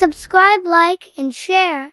Subscribe, like, and share.